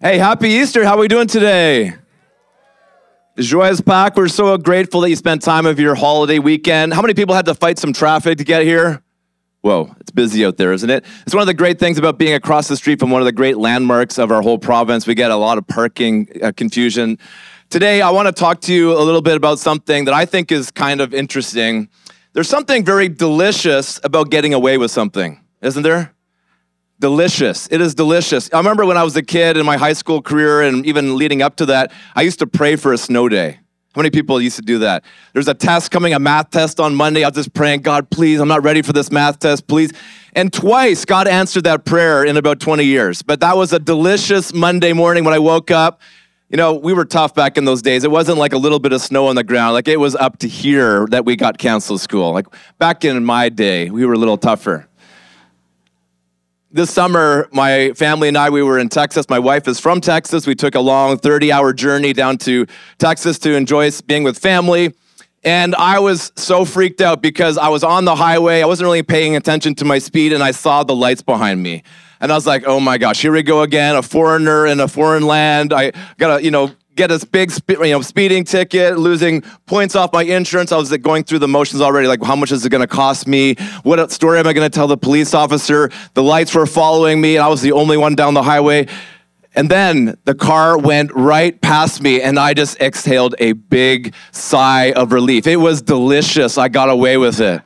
Hey, happy Easter. How are we doing today? Joyeuses Pâques, we're so grateful that you spent time of your holiday weekend. How many people had to fight some traffic to get here? Whoa, it's busy out there, isn't it? It's one of the great things about being across the street from one of the great landmarks of our whole province. We get a lot of parking uh, confusion. Today, I want to talk to you a little bit about something that I think is kind of interesting. There's something very delicious about getting away with something, isn't there? Delicious. It is delicious. I remember when I was a kid in my high school career and even leading up to that, I used to pray for a snow day. How many people used to do that? There's a test coming, a math test on Monday. I was just praying, God, please, I'm not ready for this math test, please. And twice, God answered that prayer in about 20 years. But that was a delicious Monday morning when I woke up. You know, we were tough back in those days. It wasn't like a little bit of snow on the ground. Like it was up to here that we got canceled school. Like back in my day, we were a little tougher this summer, my family and I, we were in Texas. My wife is from Texas. We took a long 30 hour journey down to Texas to enjoy being with family. And I was so freaked out because I was on the highway. I wasn't really paying attention to my speed and I saw the lights behind me. And I was like, oh my gosh, here we go again, a foreigner in a foreign land. I gotta, you know, get this big you know, speeding ticket, losing points off my insurance. I was like, going through the motions already, like how much is it going to cost me? What story am I going to tell the police officer? The lights were following me, and I was the only one down the highway. And then the car went right past me, and I just exhaled a big sigh of relief. It was delicious. I got away with it.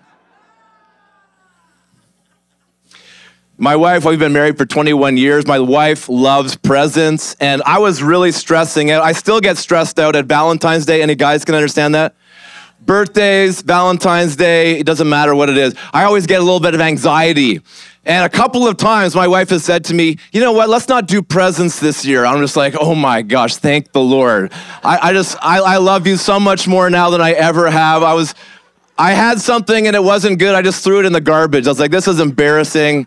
My wife, we've been married for 21 years. My wife loves presents, and I was really stressing out. I still get stressed out at Valentine's Day. Any guys can understand that? Birthdays, Valentine's Day, it doesn't matter what it is. I always get a little bit of anxiety. And a couple of times my wife has said to me, you know what, let's not do presents this year. I'm just like, oh my gosh, thank the Lord. I, I just, I, I love you so much more now than I ever have. I was, I had something and it wasn't good. I just threw it in the garbage. I was like, this is embarrassing.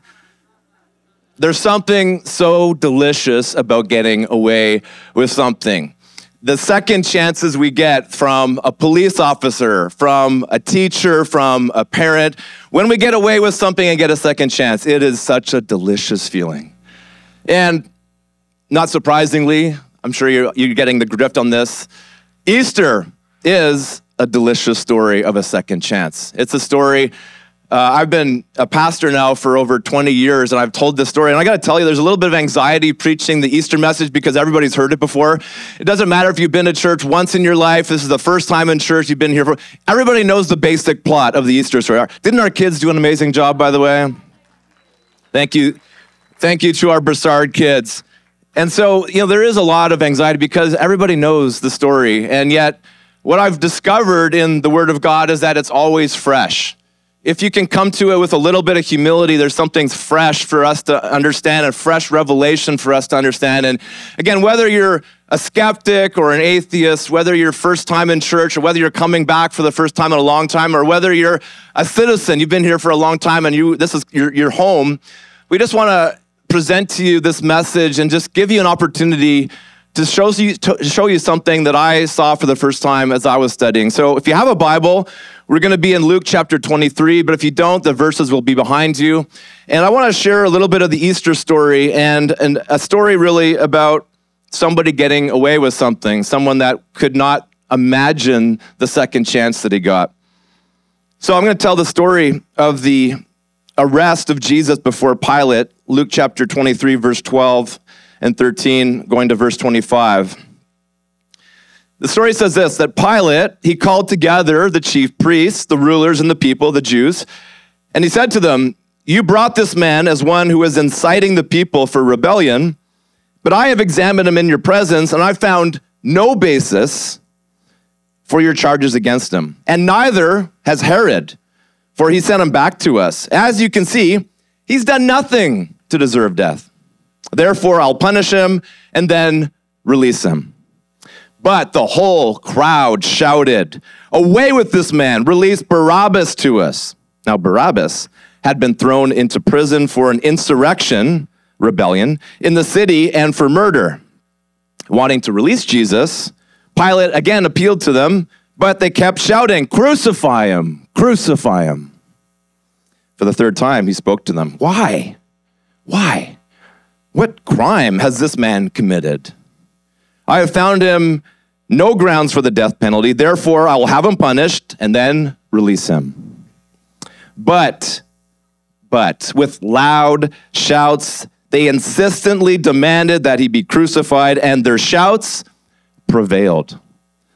There's something so delicious about getting away with something. The second chances we get from a police officer, from a teacher, from a parent, when we get away with something and get a second chance, it is such a delicious feeling. And not surprisingly, I'm sure you're, you're getting the drift on this. Easter is a delicious story of a second chance. It's a story uh, I've been a pastor now for over 20 years, and I've told this story. And I got to tell you, there's a little bit of anxiety preaching the Easter message because everybody's heard it before. It doesn't matter if you've been to church once in your life. This is the first time in church you've been here for. Everybody knows the basic plot of the Easter story. Didn't our kids do an amazing job, by the way? Thank you, thank you to our Broussard kids. And so, you know, there is a lot of anxiety because everybody knows the story, and yet, what I've discovered in the Word of God is that it's always fresh if you can come to it with a little bit of humility, there's something fresh for us to understand, a fresh revelation for us to understand. And again, whether you're a skeptic or an atheist, whether you're first time in church or whether you're coming back for the first time in a long time, or whether you're a citizen, you've been here for a long time and you this is your, your home, we just want to present to you this message and just give you an opportunity to show you, to show you something that I saw for the first time as I was studying. So if you have a Bible, we're going to be in Luke chapter 23, but if you don't, the verses will be behind you. And I want to share a little bit of the Easter story and, and a story really about somebody getting away with something, someone that could not imagine the second chance that he got. So I'm going to tell the story of the arrest of Jesus before Pilate, Luke chapter 23, verse 12 and 13, going to verse 25. The story says this that Pilate, he called together the chief priests, the rulers, and the people, the Jews, and he said to them, You brought this man as one who is inciting the people for rebellion, but I have examined him in your presence, and I found no basis for your charges against him. And neither has Herod, for he sent him back to us. As you can see, he's done nothing to deserve death. Therefore, I'll punish him and then release him. But the whole crowd shouted, Away with this man, release Barabbas to us. Now, Barabbas had been thrown into prison for an insurrection, rebellion, in the city and for murder. Wanting to release Jesus, Pilate again appealed to them, but they kept shouting, Crucify him, crucify him. For the third time, he spoke to them. Why? Why? What crime has this man committed? I have found him no grounds for the death penalty. Therefore, I will have him punished and then release him. But, but, with loud shouts, they insistently demanded that he be crucified, and their shouts prevailed.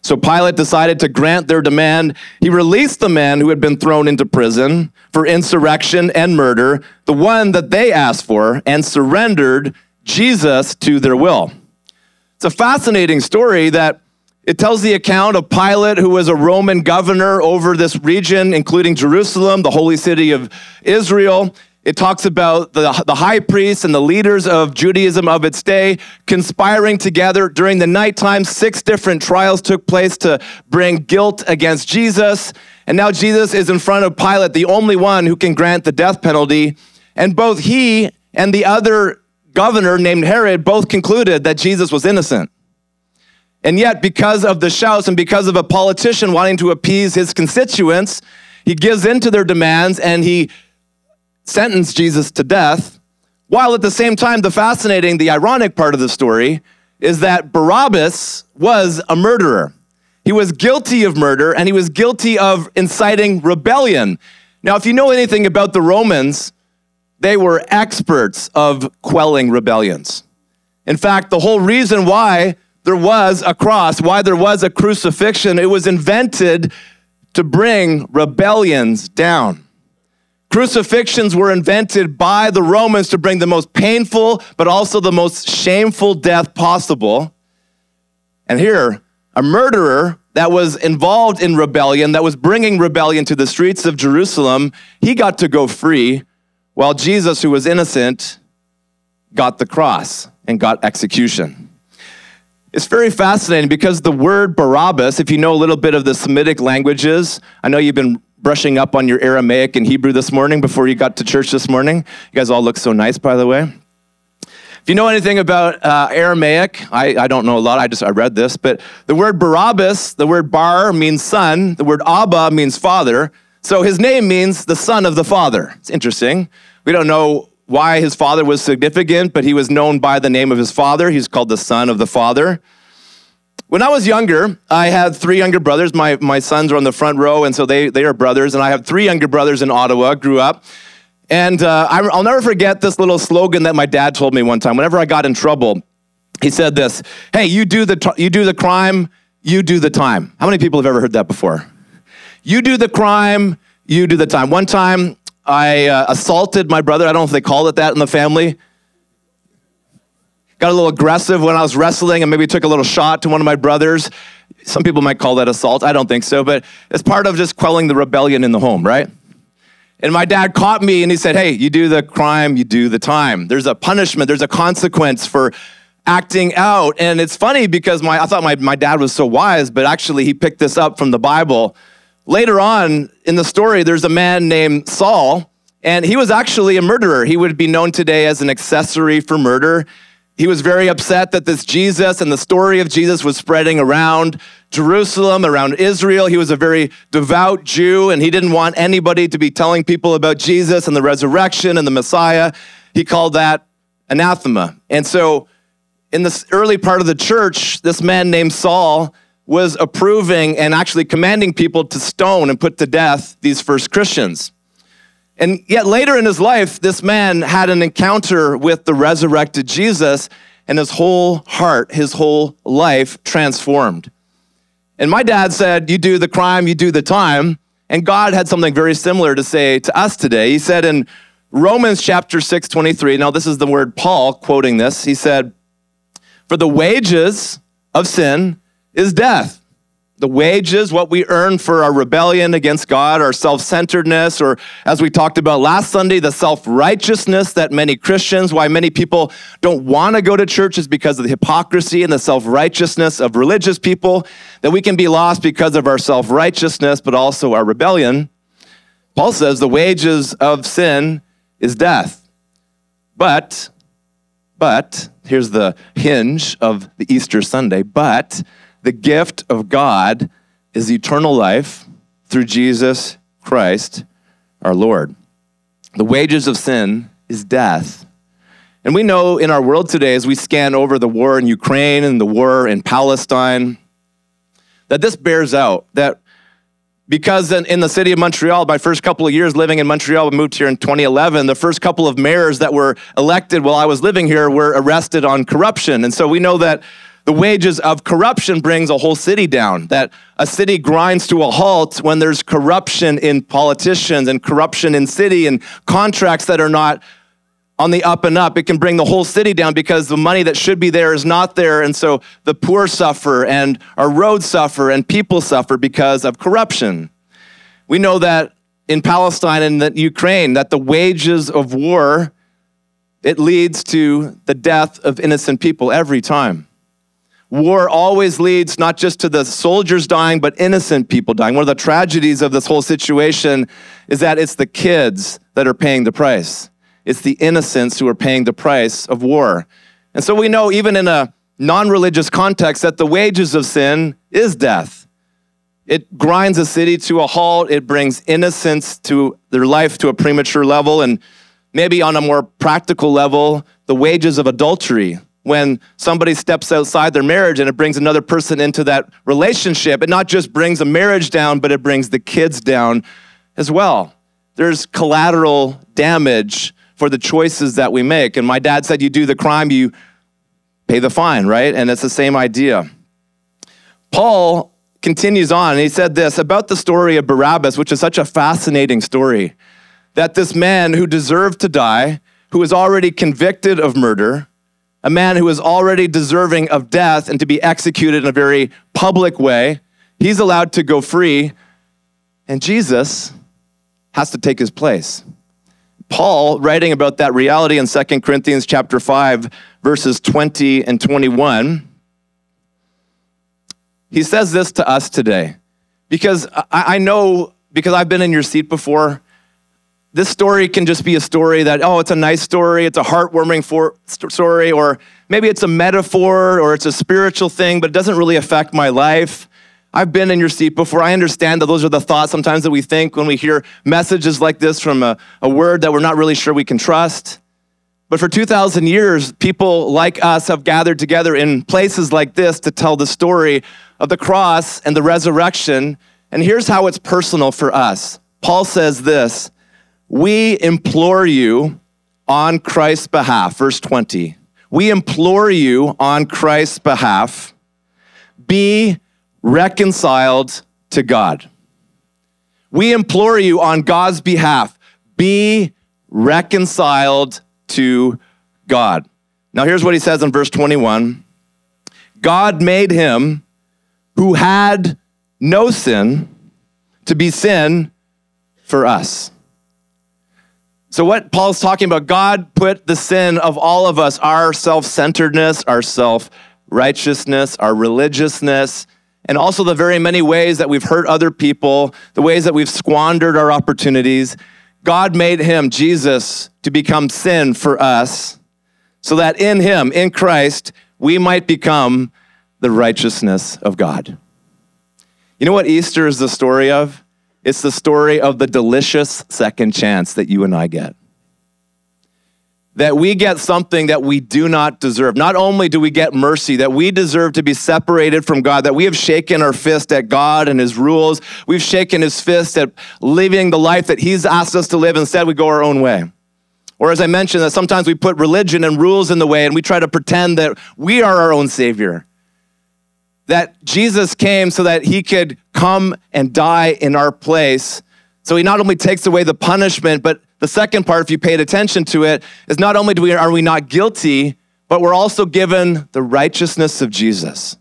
So Pilate decided to grant their demand. He released the man who had been thrown into prison for insurrection and murder, the one that they asked for, and surrendered Jesus to their will. It's a fascinating story that it tells the account of Pilate, who was a Roman governor over this region, including Jerusalem, the holy city of Israel. It talks about the, the high priests and the leaders of Judaism of its day conspiring together during the nighttime. Six different trials took place to bring guilt against Jesus. And now Jesus is in front of Pilate, the only one who can grant the death penalty. And both he and the other governor named Herod both concluded that Jesus was innocent. And yet, because of the shouts and because of a politician wanting to appease his constituents, he gives in to their demands and he sentenced Jesus to death. While at the same time, the fascinating, the ironic part of the story is that Barabbas was a murderer. He was guilty of murder and he was guilty of inciting rebellion. Now, if you know anything about the Romans, they were experts of quelling rebellions. In fact, the whole reason why there was a cross, why there was a crucifixion, it was invented to bring rebellions down. Crucifixions were invented by the Romans to bring the most painful, but also the most shameful death possible. And here, a murderer that was involved in rebellion, that was bringing rebellion to the streets of Jerusalem, he got to go free while Jesus, who was innocent, got the cross and got execution. It's very fascinating because the word Barabbas, if you know a little bit of the Semitic languages, I know you've been brushing up on your Aramaic and Hebrew this morning before you got to church this morning. You guys all look so nice, by the way. If you know anything about uh, Aramaic, I, I don't know a lot, I just I read this, but the word Barabbas, the word bar means son, the word Abba means father. So his name means the son of the father. It's interesting. We don't know why his father was significant, but he was known by the name of his father. He's called the son of the father. When I was younger, I had three younger brothers. My, my sons are on the front row, and so they, they are brothers. And I have three younger brothers in Ottawa, grew up. And uh, I, will never forget this little slogan that my dad told me one time. Whenever I got in trouble, he said this Hey, you do the, you do the crime, you do the time. How many people have ever heard that before? You do the crime, you do the time. One time, I uh, assaulted my brother. I don't know if they called it that in the family. Got a little aggressive when I was wrestling and maybe took a little shot to one of my brothers. Some people might call that assault. I don't think so, but it's part of just quelling the rebellion in the home, right? And my dad caught me and he said, Hey, you do the crime, you do the time. There's a punishment, there's a consequence for acting out. And it's funny because my, I thought my, my dad was so wise, but actually he picked this up from the Bible. Later on in the story, there's a man named Saul, and he was actually a murderer. He would be known today as an accessory for murder. He was very upset that this Jesus and the story of Jesus was spreading around Jerusalem, around Israel. He was a very devout Jew, and he didn't want anybody to be telling people about Jesus and the resurrection and the Messiah. He called that anathema. And so, in this early part of the church, this man named Saul was approving and actually commanding people to stone and put to death these first Christians. And yet later in his life, this man had an encounter with the resurrected Jesus, and his whole heart, his whole life transformed. And my dad said, You do the crime, you do the time. And God had something very similar to say to us today. He said in Romans chapter 6, 23, now this is the word Paul quoting this. He said, For the wages of sin is death. The wages, what we earn for our rebellion against God, our self centeredness, or as we talked about last Sunday, the self righteousness that many Christians, why many people don't want to go to church is because of the hypocrisy and the self righteousness of religious people, that we can be lost because of our self righteousness, but also our rebellion. Paul says the wages of sin is death. But, but, here's the hinge of the Easter Sunday, but the gift of God is eternal life through Jesus Christ our Lord. The wages of sin is death. And we know in our world today, as we scan over the war in Ukraine and the war in Palestine, that this bears out that because in, the city of Montreal, my first couple of years living in Montreal, we moved here in 2011. The first couple of mayors that were elected while I was living here were arrested on corruption. And so we know that the wages of corruption brings a whole city down, that a city grinds to a halt when there's corruption in politicians and corruption in city and contracts that are not on the up and up. It can bring the whole city down because the money that should be there is not there. And so the poor suffer and our roads suffer and people suffer because of corruption. We know that in Palestine and the Ukraine that the wages of war it leads to the death of innocent people every time. War always leads not just to the soldiers dying, but innocent people dying. One of the tragedies of this whole situation is that it's the kids that are paying the price. It's the innocents who are paying the price of war. And so we know, even in a non religious context, that the wages of sin is death. It grinds a city to a halt, it brings innocence to their life to a premature level, and maybe on a more practical level, the wages of adultery. When somebody steps outside their marriage and it brings another person into that relationship, it not just brings a marriage down, but it brings the kids down as well. There's collateral damage for the choices that we make. And my dad said, You do the crime, you pay the fine, right? And it's the same idea. Paul continues on, and he said this about the story of Barabbas, which is such a fascinating story that this man who deserved to die, who was already convicted of murder, a man who is already deserving of death and to be executed in a very public way, he's allowed to go free, and Jesus has to take his place. Paul, writing about that reality in 2 Corinthians chapter 5, verses 20 and 21, he says this to us today. Because I, know, because I've been in your seat before, this story can just be a story that, oh, it's a nice story, it's a heartwarming for, story, or maybe it's a metaphor or it's a spiritual thing, but it doesn't really affect my life. I've been in your seat before. I understand that those are the thoughts sometimes that we think when we hear messages like this from a, a word that we're not really sure we can trust. But for 2,000 years, people like us have gathered together in places like this to tell the story of the cross and the resurrection. And here's how it's personal for us Paul says this We implore you on Christ's behalf, verse 20. We implore you on Christ's behalf, be reconciled to God. We implore you on God's behalf, be reconciled to God. Now, here's what he says in verse 21 God made him who had no sin to be sin for us. So, what Paul's talking about, God put the sin of all of us, our self centeredness, our self righteousness, our religiousness, and also the very many ways that we've hurt other people, the ways that we've squandered our opportunities. God made him, Jesus, to become sin for us, so that in him, in Christ, we might become the righteousness of God. You know what Easter is the story of? It's the story of the delicious second chance that you and I get that we get something that we do not deserve. Not only do we get mercy, that we deserve to be separated from God, that we have shaken our fist at God and His rules. We've shaken His fist at living the life that He's asked us to live. Instead, we go our own way. Or, as I mentioned, that sometimes we put religion and rules in the way and we try to pretend that we are our own Savior. That Jesus came so that He could come and die in our place. So He not only takes away the punishment, but the second part, if you paid attention to it, is not only do we, are we not guilty, but we're also given the righteousness of Jesus.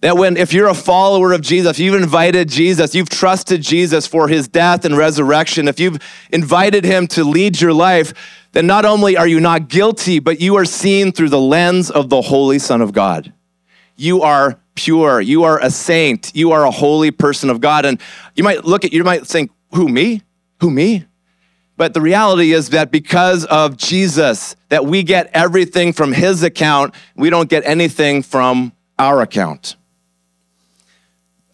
That when, if you're a follower of Jesus, if you've invited Jesus, you've trusted Jesus for his death and resurrection, if you've invited him to lead your life, then not only are you not guilty, but you are seen through the lens of the Holy Son of God. You are pure. You are a saint. You are a holy person of God. And you might look at, you might think, who, me? Who, me? But the reality is that because of Jesus, that we get everything from his account, we don't get anything from our account.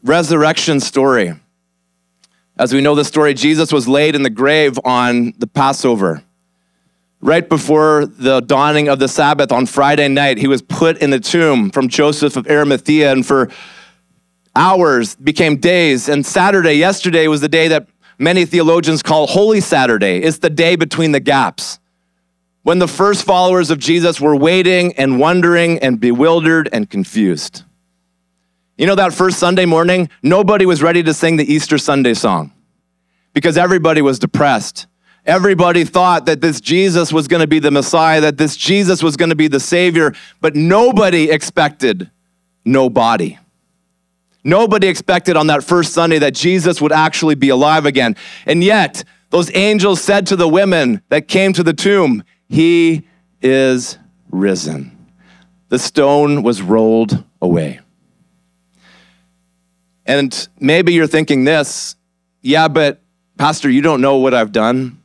Resurrection story. As we know the story, Jesus was laid in the grave on the Passover. Right before the dawning of the Sabbath on Friday night, he was put in the tomb from Joseph of Arimathea, and for hours became days. And Saturday, yesterday, was the day that many theologians call Holy Saturday. It's the day between the gaps when the first followers of Jesus were waiting and wondering and bewildered and confused. You know, that first Sunday morning, nobody was ready to sing the Easter Sunday song because everybody was depressed. Everybody thought that this Jesus was going to be the Messiah, that this Jesus was going to be the Savior, but nobody expected no body. Nobody expected on that first Sunday that Jesus would actually be alive again. And yet, those angels said to the women that came to the tomb, He is risen. The stone was rolled away. And maybe you're thinking this, yeah, but Pastor, you don't know what I've done.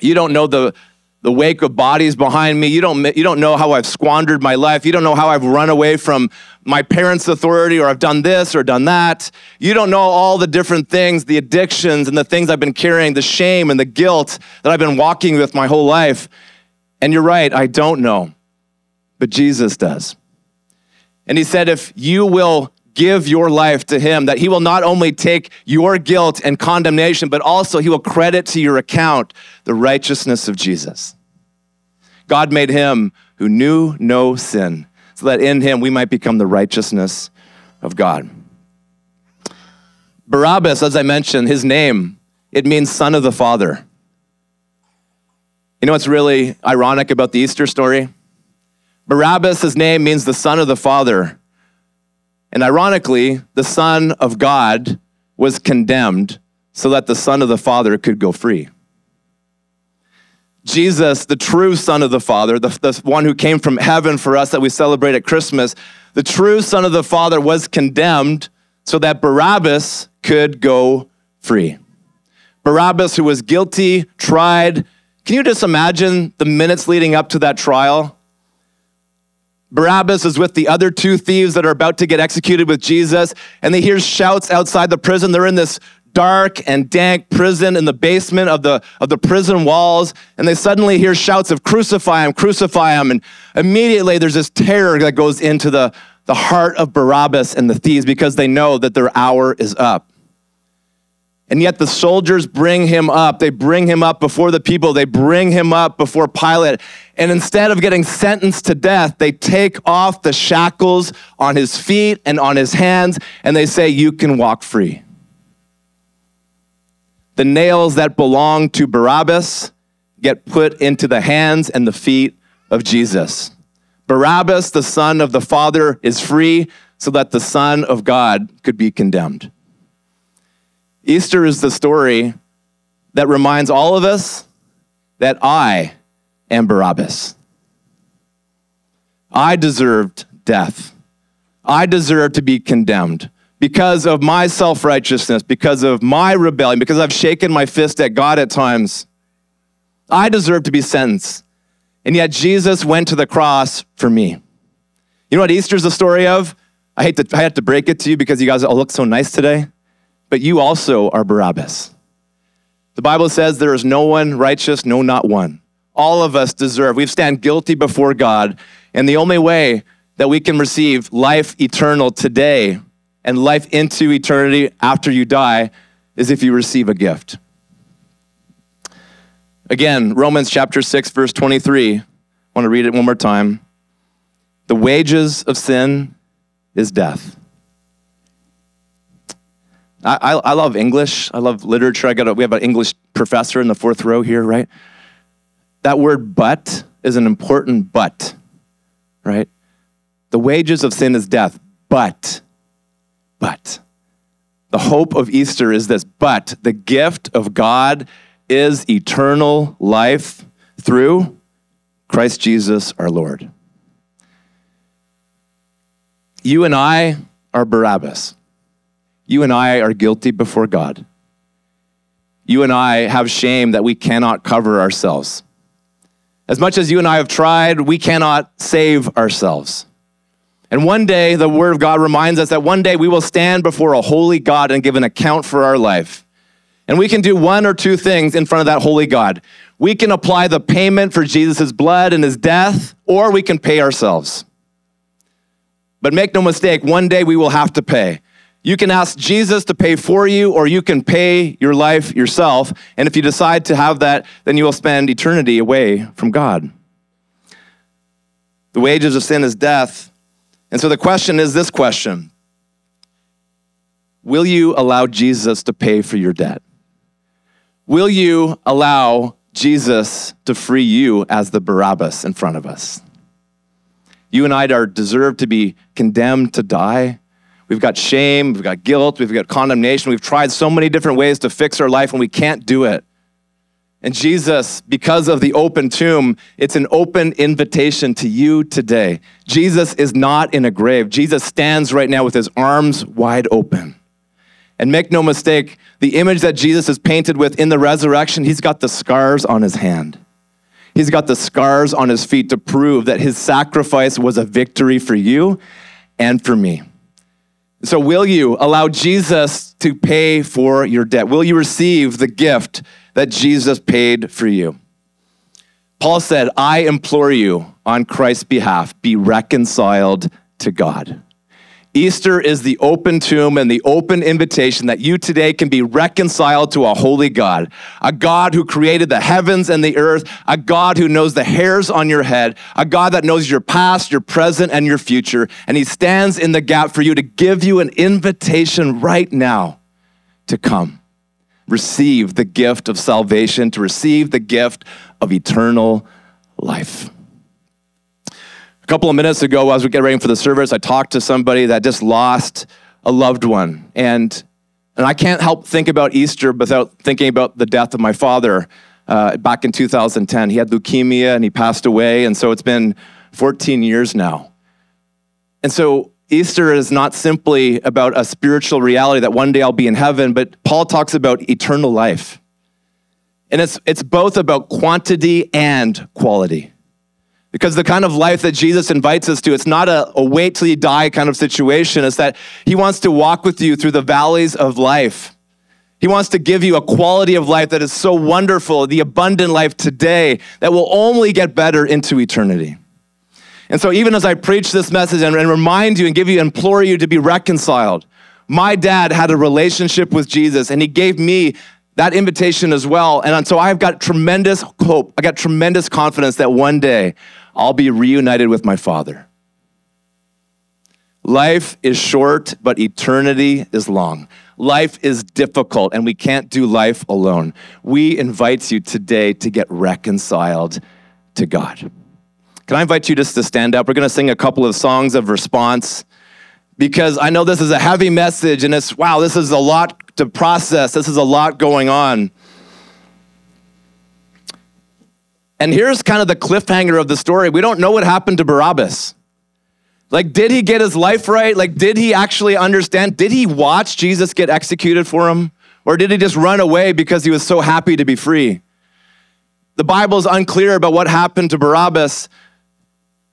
You don't know the, the wake of bodies behind me. You don't, you don't know how I've squandered my life. You don't know how I've run away from my parents' authority or I've done this or done that. You don't know all the different things, the addictions and the things I've been carrying, the shame and the guilt that I've been walking with my whole life. And you're right, I don't know, but Jesus does. And he said, if you will give your life to him, that he will not only take your guilt and condemnation, but also he will credit to your account the righteousness of Jesus. God made him who knew no sin, so that in him we might become the righteousness of God. Barabbas, as I mentioned, his name, it means son of the Father. You know what's really ironic about the Easter story? Barabbas, his name means the son of the Father. And ironically, the Son of God was condemned so that the Son of the Father could go free. Jesus, the true Son of the Father, the, the one who came from heaven for us that we celebrate at Christmas, the true Son of the Father was condemned so that Barabbas could go free. Barabbas, who was guilty, tried. Can you just imagine the minutes leading up to that trial? Barabbas is with the other two thieves that are about to get executed with Jesus, and they hear shouts outside the prison. They're in this dark and dank prison in the basement of the, of the prison walls, and they suddenly hear shouts of crucify him, crucify him. And immediately there's this terror that goes into the, the heart of Barabbas and the thieves because they know that their hour is up. And yet the soldiers bring him up. They bring him up before the people. They bring him up before Pilate. And instead of getting sentenced to death, they take off the shackles on his feet and on his hands, and they say, You can walk free. The nails that belong to Barabbas get put into the hands and the feet of Jesus. Barabbas, the son of the Father, is free so that the Son of God could be condemned. Easter is the story that reminds all of us that I am Barabbas. I deserved death. I deserve to be condemned because of my self righteousness, because of my rebellion, because I've shaken my fist at God at times. I deserve to be sentenced. And yet Jesus went to the cross for me. You know what Easter's the story of? I hate to, I have to break it to you because you guys all look so nice today but you also are Barabbas. The Bible says there is no one righteous, no, not one. All of us deserve, we stand guilty before God, and the only way that we can receive life eternal today and life into eternity after you die is if you receive a gift. Again, Romans chapter 6, verse 23. I want to read it one more time. The wages of sin is death. I, I, love English. I love literature. I got a, we have an English professor in the fourth row here, right? That word but is an important but, right? The wages of sin is death, but, but. The hope of Easter is this, but the gift of God is eternal life through Christ Jesus our Lord. You and I are Barabbas you and I are guilty before God. You and I have shame that we cannot cover ourselves. As much as you and I have tried, we cannot save ourselves. And one day, the Word of God reminds us that one day we will stand before a holy God and give an account for our life. And we can do one or two things in front of that holy God. We can apply the payment for Jesus' blood and his death, or we can pay ourselves. But make no mistake, one day we will have to pay. You can ask Jesus to pay for you, or you can pay your life yourself. And if you decide to have that, then you will spend eternity away from God. The wages of sin is death. And so the question is this question Will you allow Jesus to pay for your debt? Will you allow Jesus to free you as the Barabbas in front of us? You and I are deserved to be condemned to die We've got shame, we've got guilt, we've got condemnation. We've tried so many different ways to fix our life and we can't do it. And Jesus, because of the open tomb, it's an open invitation to you today. Jesus is not in a grave. Jesus stands right now with his arms wide open. And make no mistake, the image that Jesus is painted with in the resurrection, he's got the scars on his hand. He's got the scars on his feet to prove that his sacrifice was a victory for you and for me. So, will you allow Jesus to pay for your debt? Will you receive the gift that Jesus paid for you? Paul said, I implore you on Christ's behalf, be reconciled to God. Easter is the open tomb and the open invitation that you today can be reconciled to a holy God, a God who created the heavens and the earth, a God who knows the hairs on your head, a God that knows your past, your present, and your future. And He stands in the gap for you to give you an invitation right now to come. Receive the gift of salvation, to receive the gift of eternal life. A couple of minutes ago, as we get ready for the service, I talked to somebody that just lost a loved one. And, and I can't help think about Easter without thinking about the death of my father uh, back in 2010. He had leukemia and he passed away. And so it's been 14 years now. And so Easter is not simply about a spiritual reality that one day I'll be in heaven, but Paul talks about eternal life. And it's, it's both about quantity and quality. Because the kind of life that Jesus invites us to, it's not a, a, wait till you die kind of situation. It's that He wants to walk with you through the valleys of life. He wants to give you a quality of life that is so wonderful, the abundant life today that will only get better into eternity. And so, even as I preach this message and, and remind you and give you, implore you to be reconciled, my dad had a relationship with Jesus and he gave me that invitation as well. And so I've got tremendous hope. I got tremendous confidence that one day I'll be reunited with my Father. Life is short, but eternity is long. Life is difficult, and we can't do life alone. We invite you today to get reconciled to God. Can I invite you just to stand up? We're going to sing a couple of songs of response because I know this is a heavy message and it's, wow, this is a lot to process. This is a lot going on. And here's kind of the cliffhanger of the story. We don't know what happened to Barabbas. Like, did he get his life right? Like, did he actually understand? Did he watch Jesus get executed for him? Or did he just run away because he was so happy to be free? The Bible is unclear about what happened to Barabbas.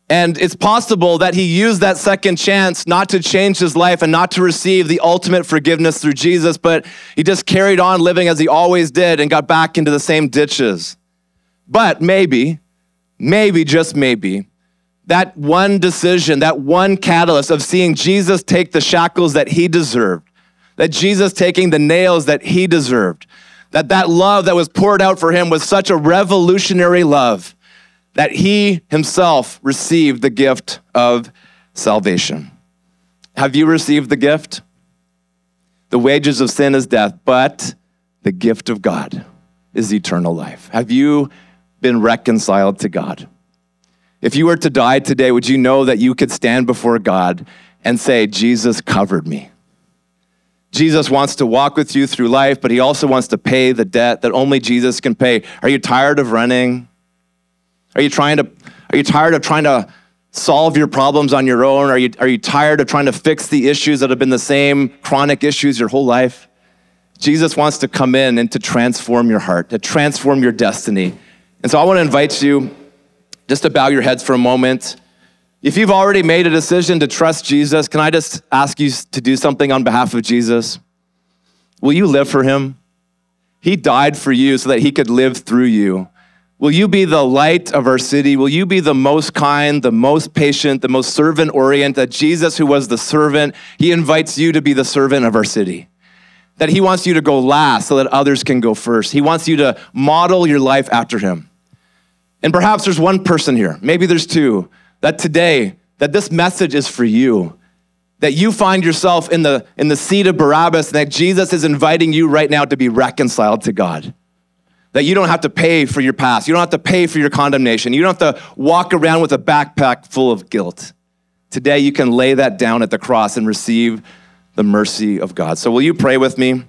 And it's possible that he used that second chance not to change his life and not to receive the ultimate forgiveness through Jesus, but he just carried on living as he always did and got back into the same ditches. But maybe, maybe, just maybe, that one decision, that one catalyst of seeing Jesus take the shackles that he deserved, that Jesus taking the nails that he deserved, that that love that was poured out for him was such a revolutionary love that he himself received the gift of salvation. Have you received the gift? The wages of sin is death, but the gift of God is eternal life. Have you been reconciled to God. If you were to die today, would you know that you could stand before God and say, Jesus covered me? Jesus wants to walk with you through life, but he also wants to pay the debt that only Jesus can pay. Are you tired of running? Are you trying to are you tired of trying to solve your problems on your own? Are you, are you tired of trying to fix the issues that have been the same chronic issues your whole life? Jesus wants to come in and to transform your heart, to transform your destiny, and so I want to invite you just to bow your heads for a moment. If you've already made a decision to trust Jesus, can I just ask you to do something on behalf of Jesus? Will you live for him? He died for you so that he could live through you. Will you be the light of our city? Will you be the most kind, the most patient, the most servant oriented? That Jesus, who was the servant, he invites you to be the servant of our city. That he wants you to go last so that others can go first. He wants you to model your life after him. And perhaps there's one person here, maybe there's two, that today, that this message is for you. That you find yourself in the, in the seat of Barabbas, and that Jesus is inviting you right now to be reconciled to God that you don't have to pay for your past. You don't have to pay for your condemnation. You don't have to walk around with a backpack full of guilt. Today, you can lay that down at the cross and receive the mercy of God. So, will you pray with me?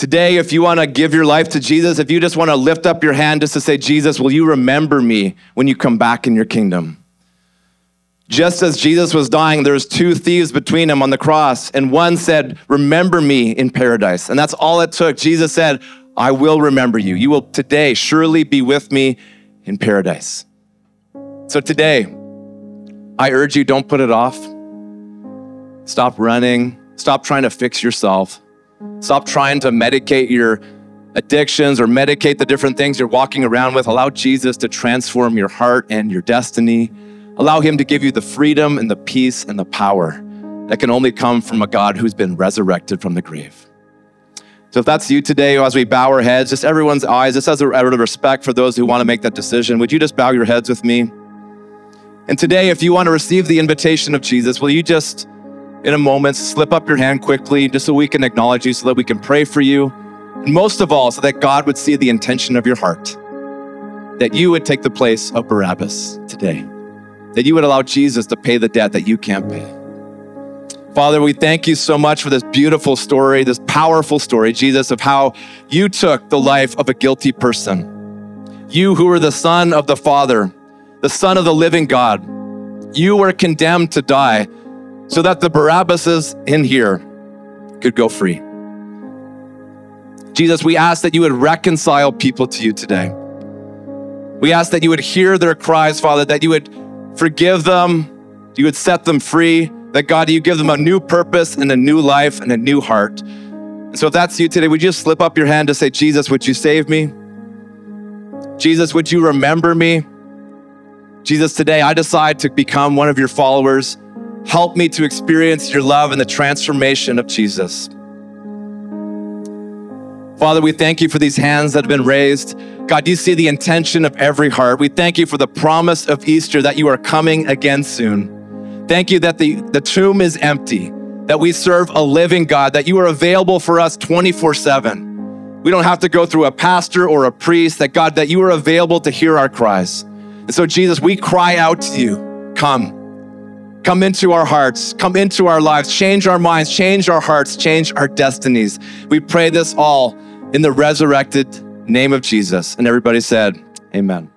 Today, if you want to give your life to Jesus, if you just want to lift up your hand just to say, Jesus, will you remember me when you come back in your kingdom? Just as Jesus was dying, there was two thieves between him on the cross, and one said, Remember me in paradise. And that's all it took. Jesus said, I will remember you. You will today surely be with me in paradise. So today, I urge you don't put it off. Stop running. Stop trying to fix yourself. Stop trying to medicate your addictions or medicate the different things you're walking around with. Allow Jesus to transform your heart and your destiny. Allow Him to give you the freedom and the peace and the power that can only come from a God who's been resurrected from the grave. So if that's you today, as we bow our heads, just everyone's eyes, just as a of respect for those who want to make that decision, would you just bow your heads with me? And today, if you want to receive the invitation of Jesus, will you just, in a moment, slip up your hand quickly, just so we can acknowledge you, so that we can pray for you, and most of all, so that God would see the intention of your heart, that you would take the place of Barabbas today, that you would allow Jesus to pay the debt that you can't pay. Father, we thank you so much for this beautiful story, this powerful story, Jesus, of how you took the life of a guilty person. You who were the Son of the Father, the Son of the living God, you were condemned to die so that the Barabbases in here could go free. Jesus, we ask that you would reconcile people to you today. We ask that you would hear their cries, Father, that you would forgive them, you would set them free that God, you give them a new purpose and a new life and a new heart. And So if that's you today, would you just slip up your hand to say, Jesus, would you save me? Jesus, would you remember me? Jesus, today I decide to become one of your followers. Help me to experience your love and the transformation of Jesus. Father, we thank you for these hands that have been raised. God, you see the intention of every heart. We thank you for the promise of Easter that you are coming again soon. Thank you that the, the tomb is empty, that we serve a living God, that you are available for us 24 7. We don't have to go through a pastor or a priest, that God, that you are available to hear our cries. And so, Jesus, we cry out to you, come. Come into our hearts, come into our lives, change our minds, change our hearts, change our destinies. We pray this all in the resurrected name of Jesus. And everybody said, Amen.